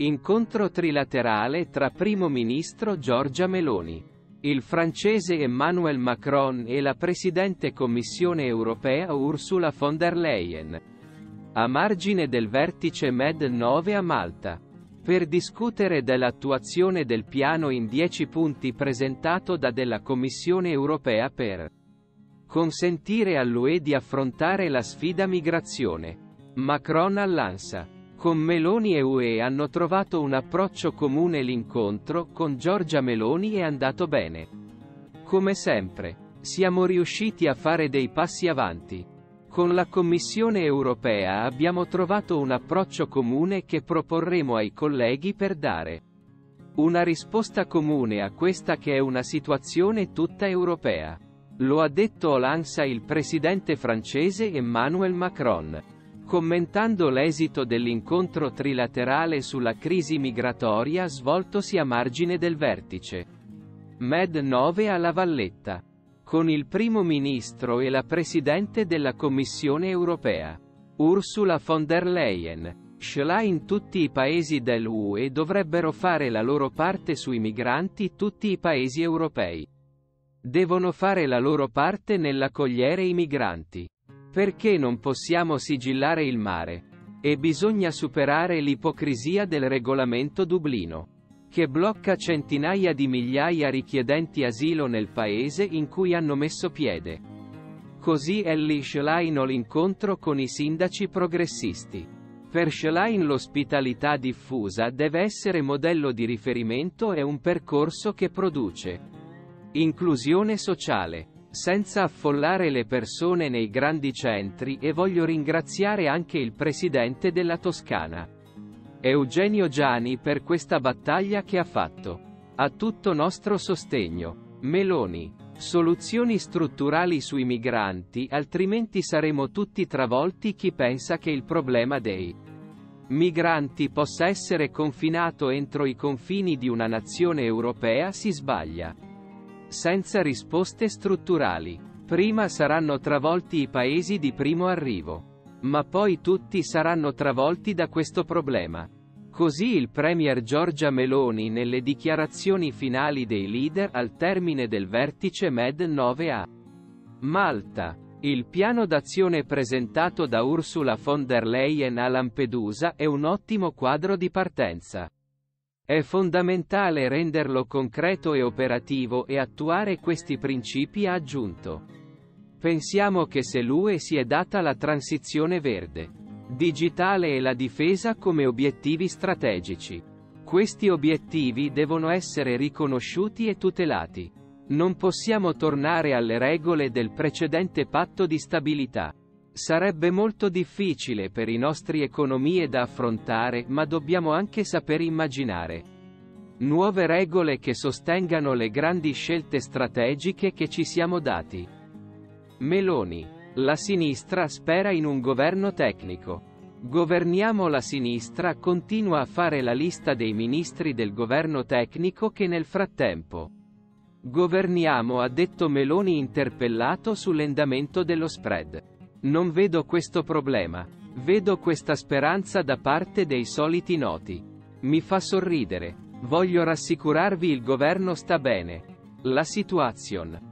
Incontro trilaterale tra Primo Ministro Giorgia Meloni, il francese Emmanuel Macron e la Presidente Commissione europea Ursula von der Leyen. A margine del vertice Med 9 a Malta. Per discutere dell'attuazione del piano in 10 punti presentato da della Commissione europea per consentire all'UE di affrontare la sfida migrazione. Macron all'ANSA. Con Meloni e UE hanno trovato un approccio comune l'incontro con Giorgia Meloni è andato bene. Come sempre, siamo riusciti a fare dei passi avanti. Con la Commissione europea abbiamo trovato un approccio comune che proporremo ai colleghi per dare una risposta comune a questa che è una situazione tutta europea. Lo ha detto all'ANSA il presidente francese Emmanuel Macron. Commentando l'esito dell'incontro trilaterale sulla crisi migratoria svoltosi a margine del vertice Med 9 a La Valletta, con il primo ministro e la presidente della Commissione europea, Ursula von der Leyen, Schlein tutti i paesi dell'UE dovrebbero fare la loro parte sui migranti tutti i paesi europei. Devono fare la loro parte nell'accogliere i migranti. Perché non possiamo sigillare il mare? E bisogna superare l'ipocrisia del regolamento Dublino, che blocca centinaia di migliaia richiedenti asilo nel paese in cui hanno messo piede. Così Ellie Schlein ho l'incontro con i sindaci progressisti. Per Schlein l'ospitalità diffusa deve essere modello di riferimento e un percorso che produce inclusione sociale senza affollare le persone nei grandi centri e voglio ringraziare anche il presidente della Toscana. Eugenio Giani per questa battaglia che ha fatto. Ha tutto nostro sostegno. Meloni. Soluzioni strutturali sui migranti, altrimenti saremo tutti travolti chi pensa che il problema dei migranti possa essere confinato entro i confini di una nazione europea si sbaglia senza risposte strutturali. Prima saranno travolti i paesi di primo arrivo. Ma poi tutti saranno travolti da questo problema. Così il Premier Giorgia Meloni nelle dichiarazioni finali dei leader al termine del vertice Med 9 a Malta. Il piano d'azione presentato da Ursula von der Leyen a Lampedusa è un ottimo quadro di partenza. È fondamentale renderlo concreto e operativo e attuare questi principi ha aggiunto. Pensiamo che se l'UE si è data la transizione verde, digitale e la difesa come obiettivi strategici. Questi obiettivi devono essere riconosciuti e tutelati. Non possiamo tornare alle regole del precedente patto di stabilità. Sarebbe molto difficile per i nostri economie da affrontare, ma dobbiamo anche saper immaginare nuove regole che sostengano le grandi scelte strategiche che ci siamo dati. Meloni. La sinistra spera in un governo tecnico. Governiamo la sinistra continua a fare la lista dei ministri del governo tecnico che nel frattempo governiamo ha detto Meloni interpellato sull'endamento dello spread. Non vedo questo problema. Vedo questa speranza da parte dei soliti noti. Mi fa sorridere. Voglio rassicurarvi il governo sta bene. La situation